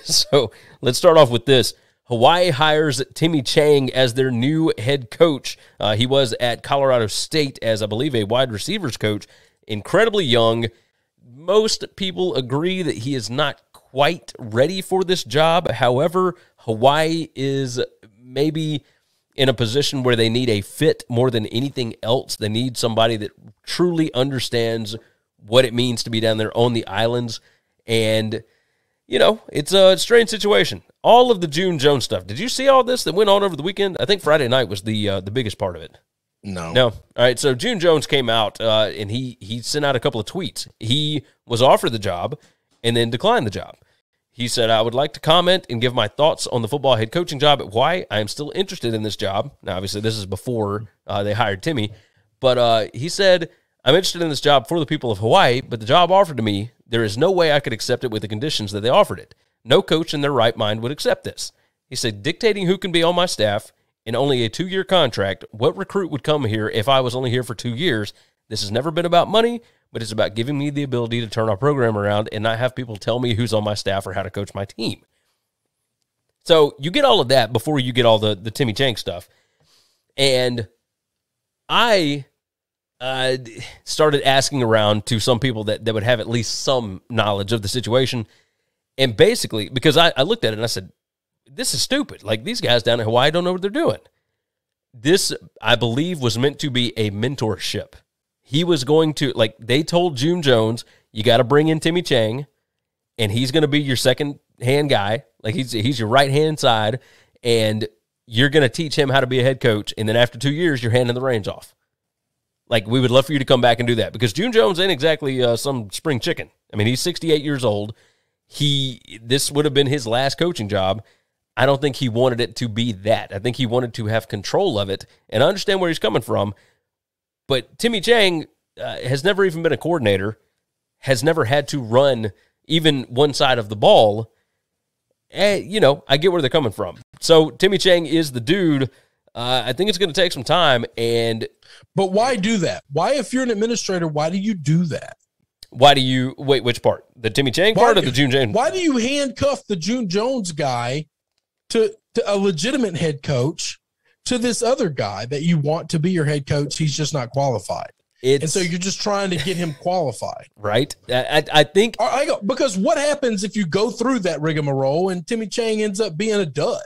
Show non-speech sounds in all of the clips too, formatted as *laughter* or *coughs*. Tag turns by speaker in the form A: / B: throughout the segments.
A: *laughs* So let's start off with this. Hawaii hires Timmy Chang as their new head coach. Uh, he was at Colorado State as, I believe, a wide receivers coach. Incredibly young. Most people agree that he is not quite ready for this job. However, Hawaii is maybe in a position where they need a fit more than anything else. They need somebody that truly understands what it means to be down there on the islands. And, you know, it's a strange situation. All of the June Jones stuff. Did you see all this that went on over the weekend? I think Friday night was the uh, the biggest part of it.
B: No.
A: No. All right. So June Jones came out uh, and he he sent out a couple of tweets. He was offered the job and then declined the job. He said, I would like to comment and give my thoughts on the football head coaching job at Hawaii. I am still interested in this job. Now, obviously, this is before uh, they hired Timmy, but uh, he said, I'm interested in this job for the people of Hawaii, but the job offered to me, there is no way I could accept it with the conditions that they offered it. No coach in their right mind would accept this. He said, dictating who can be on my staff in only a two year contract, what recruit would come here if I was only here for two years? This has never been about money but it's about giving me the ability to turn our program around and not have people tell me who's on my staff or how to coach my team. So you get all of that before you get all the the Timmy Chang stuff, and I uh, started asking around to some people that that would have at least some knowledge of the situation, and basically because I, I looked at it and I said, "This is stupid. Like these guys down in Hawaii don't know what they're doing." This, I believe, was meant to be a mentorship he was going to like they told June Jones, you got to bring in Timmy Chang, and he's going to be your second hand guy. Like he's he's your right hand side, and you're going to teach him how to be a head coach. And then after two years, you're handing the reins off. Like we would love for you to come back and do that because June Jones ain't exactly uh, some spring chicken. I mean, he's 68 years old. He this would have been his last coaching job. I don't think he wanted it to be that. I think he wanted to have control of it and I understand where he's coming from. But Timmy Chang uh, has never even been a coordinator, has never had to run even one side of the ball. And, you know, I get where they're coming from. So Timmy Chang is the dude. Uh, I think it's going to take some time. And
B: but why do that? Why, if you're an administrator, why do you do that?
A: Why do you wait? Which part? The Timmy Chang
B: why,
A: part or the June Jones?
B: Why do you handcuff the June Jones guy to, to a legitimate head coach to this other guy that you want to be your head coach. He's just not qualified. It's, and so you're just trying to get him qualified,
A: right? I, I think
B: I go because what happens if you go through that rigmarole and Timmy Chang ends up being a dud,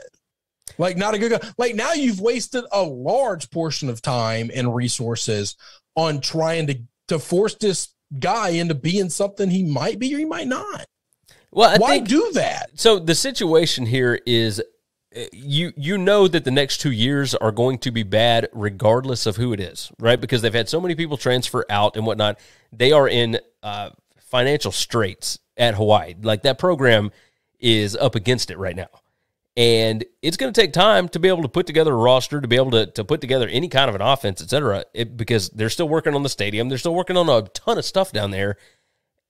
B: like not a good guy. Like now you've wasted a large portion of time and resources on trying to to force this guy into being something he might be or he might not.
A: Well, I
B: why
A: think,
B: do that?
A: So the situation here is you you know that the next two years are going to be bad regardless of who it is, right? Because they've had so many people transfer out and whatnot. They are in uh, financial straits at Hawaii. Like that program is up against it right now. And it's going to take time to be able to put together a roster, to be able to, to put together any kind of an offense, et cetera, because they're still working on the stadium. They're still working on a ton of stuff down there.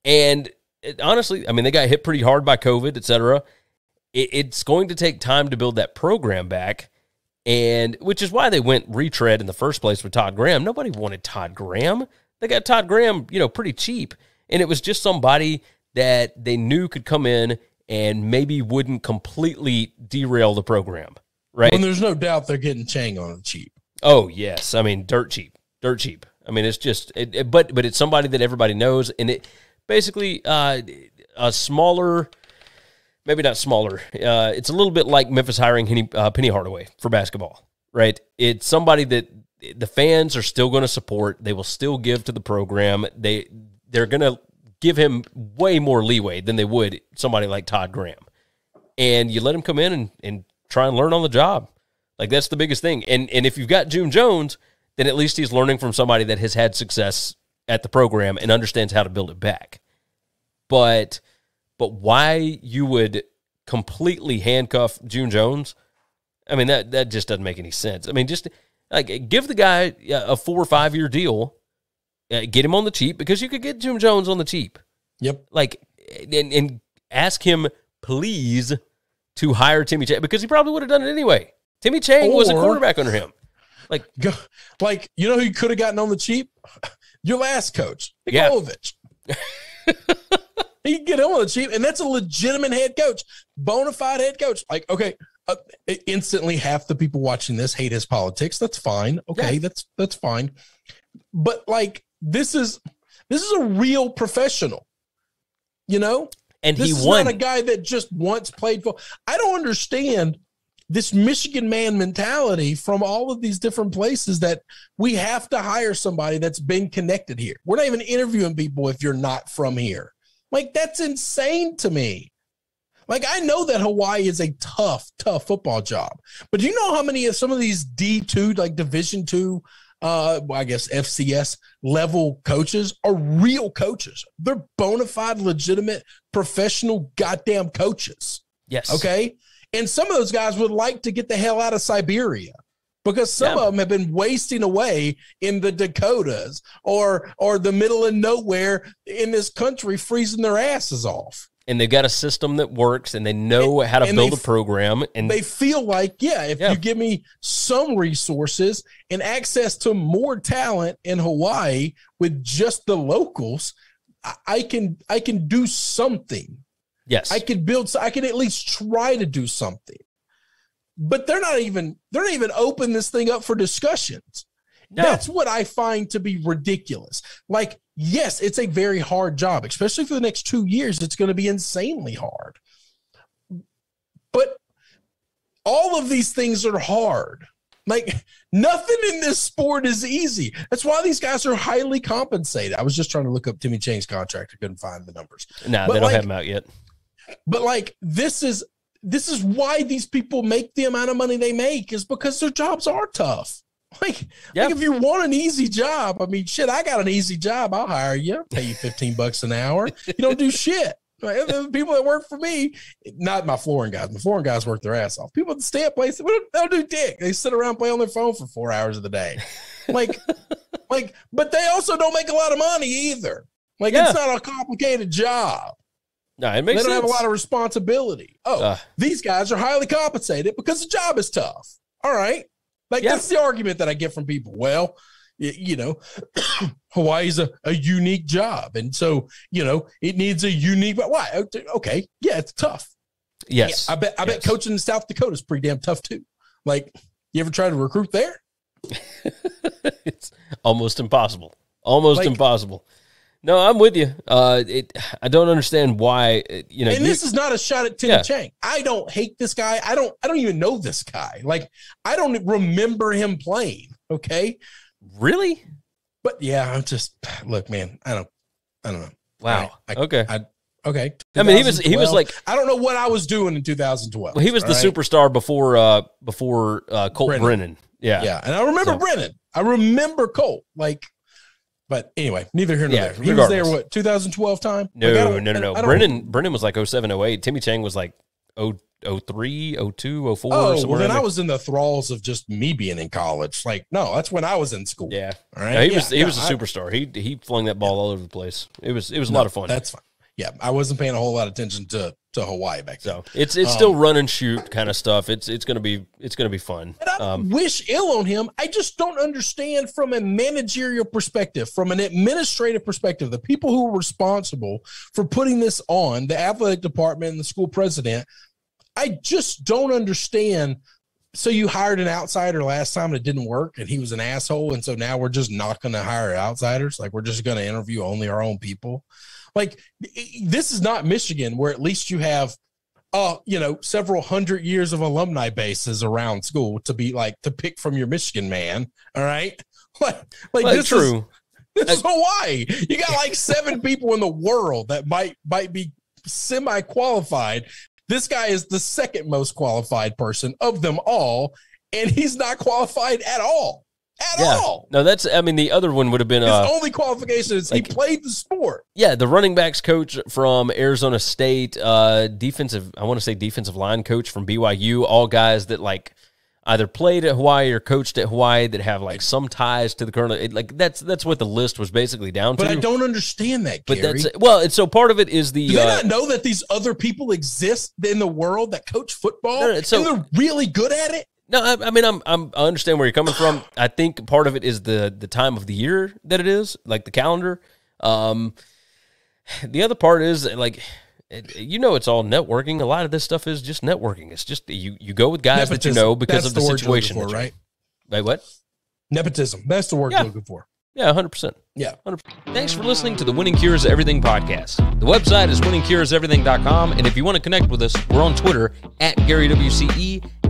A: And it, honestly, I mean, they got hit pretty hard by COVID, et cetera it, it's going to take time to build that program back. And which is why they went retread in the first place with Todd Graham. Nobody wanted Todd Graham. They got Todd Graham, you know, pretty cheap. And it was just somebody that they knew could come in and maybe wouldn't completely derail the program. Right.
B: And there's no doubt they're getting Chang on cheap.
A: Oh, yes. I mean, dirt cheap. Dirt cheap. I mean, it's just, it, it, but but it's somebody that everybody knows, and it basically uh, a smaller maybe not smaller. Uh, it's a little bit like Memphis hiring Penny, uh, Penny Hardaway for basketball, right? It's somebody that the fans are still going to support. They will still give to the program. They they're going to give him way more leeway than they would somebody like Todd Graham. And you let him come in and, and try and learn on the job. Like that's the biggest thing. And and if you've got June Jones, then at least he's learning from somebody that has had success at the program and understands how to build it back. But but why you would completely handcuff June Jones, I mean that that just doesn't make any sense. I mean, just like give the guy a four or five year deal, uh, get him on the cheap because you could get Jim Jones on the cheap.
B: Yep.
A: Like, and, and ask him please to hire Timmy Chang because he probably would have done it anyway. Timmy Chang or, was a quarterback under him. Like, *laughs* go,
B: like you know who you could have gotten on the cheap? *laughs* Your last coach, Nick Rolovich.
A: Yeah. *laughs*
B: He can get him on the cheap, and that's a legitimate head coach, bona fide head coach. Like, okay, uh, instantly half the people watching this hate his politics. That's fine. Okay, yeah. that's that's fine. But like, this is this is a real professional. You know,
A: and
B: this
A: he
B: is
A: won.
B: not a guy that just once played for. I don't understand this Michigan man mentality from all of these different places that we have to hire somebody that's been connected here. We're not even interviewing people if you're not from here. Like that's insane to me. Like I know that Hawaii is a tough, tough football job, but do you know how many of some of these D two, like Division two, uh, well, I guess FCS level coaches are real coaches. They're bona fide, legitimate, professional, goddamn coaches.
A: Yes.
B: Okay. And some of those guys would like to get the hell out of Siberia because some yeah. of them have been wasting away in the Dakotas or or the middle of nowhere in this country, freezing their asses off.
A: And they've got a system that works, and they know and, how to build a program. And
B: they feel like, yeah, if yeah. you give me some resources and access to more talent in Hawaii with just the locals, I can I can do something.
A: Yes.
B: I could build, I could at least try to do something. But they're not even, they're not even open this thing up for discussions. No. That's what I find to be ridiculous. Like, yes, it's a very hard job, especially for the next two years. It's going to be insanely hard. But all of these things are hard. Like nothing in this sport is easy. That's why these guys are highly compensated. I was just trying to look up Timmy Chang's contract. I couldn't find the numbers.
A: No, nah, they don't like, have them out yet.
B: But like this is this is why these people make the amount of money they make is because their jobs are tough. *laughs* Like, yep. like if you want an easy job, I mean, shit, I got an easy job. I'll hire you. Pay you 15 bucks an hour. You don't do shit. The people that work for me, not my flooring guys. My flooring guys work their ass off. People at the stamp place, they don't do dick. They sit around play on their phone for four hours of the day. Like, *laughs* like, but they also don't make a lot of money either. Like, yeah. it's not a complicated job.
A: No, it makes
B: they don't
A: sense.
B: have a lot of responsibility. Oh, uh, these guys are highly compensated because the job is tough. All right. Like that's the argument that I get from people. Well, you know, *coughs* Hawaii's a, a unique job. And so, you know, it needs a unique, but why? Oh, okay. Yeah, it's tough.
A: Yes.
B: Yeah, I bet, I
A: yes.
B: bet coaching in South Dakota is pretty damn tough too. Like, you ever try to recruit there? *laughs*
A: it's almost impossible. Almost like, impossible. No, I'm with you. Uh, it, I don't understand why. You know,
B: and this is not a shot at Tim yeah. Chang. I don't hate this guy. I don't. I don't even know this guy. Like, I don't remember him playing. Okay,
A: really?
B: But yeah, I'm just *sighs* look, man. I don't. I don't know.
A: Wow.
B: I,
A: okay.
B: I, okay.
A: I mean, he was he was like
B: I don't know what I was doing in 2012.
A: Well, he was the right? superstar before uh before uh Colt Brennan. Brennan. Yeah.
B: Yeah, and I remember so. Brennan. I remember Colt. Like but anyway, neither here nor yeah, there. He regardless. was there, what, 2012 time?
A: No, like, no, no, no. Brennan, Brennan was like 07, 08. Timmy Chang was like 0, 03, 02, 04.
B: Oh, well, then I was in the thralls of just me being in college. Like, no, that's when I was in school.
A: Yeah. All right. No, he yeah, was he yeah, was a superstar. I, he he flung that ball all over the place. It was it was a no, lot of fun.
B: That's fine. Yeah, I wasn't paying a whole lot of attention to to Hawaii back then.
A: So it's it's um, still run and shoot kind of stuff. It's it's gonna be it's gonna be fun.
B: And I um, wish ill on him. I just don't understand from a managerial perspective, from an administrative perspective, the people who are responsible for putting this on, the athletic department and the school president. I just don't understand. So you hired an outsider last time and it didn't work, and he was an asshole, and so now we're just not going to hire outsiders. Like we're just going to interview only our own people. Like this is not Michigan, where at least you have, uh, you know, several hundred years of alumni bases around school to be like to pick from your Michigan man. All right, *laughs* like like well, this true. Is, this is Hawaii. You got *laughs* like seven people in the world that might might be semi qualified. This guy is the second most qualified person of them all, and he's not qualified at all at yeah. all.
A: No, that's. I mean, the other one would have been
B: his uh, only qualification is like, he played the sport.
A: Yeah, the running backs coach from Arizona State, uh, defensive. I want to say defensive line coach from BYU. All guys that like either played at Hawaii or coached at Hawaii that have like some ties to the current. Like that's that's what the list was basically down
B: but
A: to.
B: But I don't understand that. Gary. But that's
A: well, it's so part of it is the.
B: Do they uh, not know that these other people exist in the world that coach football no, no, so, and they're really good at it?
A: No, I, I, mean I'm, I'm I understand where you're coming from. I think part of it is the the time of the year that it is, like the calendar. Um, the other part is like, it- you know, it's all networking. A lot of this stuff is just networking. It's just you you go with guys that you know because
B: That's
A: of the,
B: word you're looking
A: situation.
B: for,
A: that you're in.
B: right?
A: Wait, what?
B: Nepotism. That's the word
A: Yeah.
B: you're looking for.
A: Yeah, hundred percent.
B: Yeah. hundred.
A: Thanks for listening to the Winning Cures Everything podcast. The website is winningcureseverything.com. And if you want to connect with us, we're on Twitter at Gary WCE,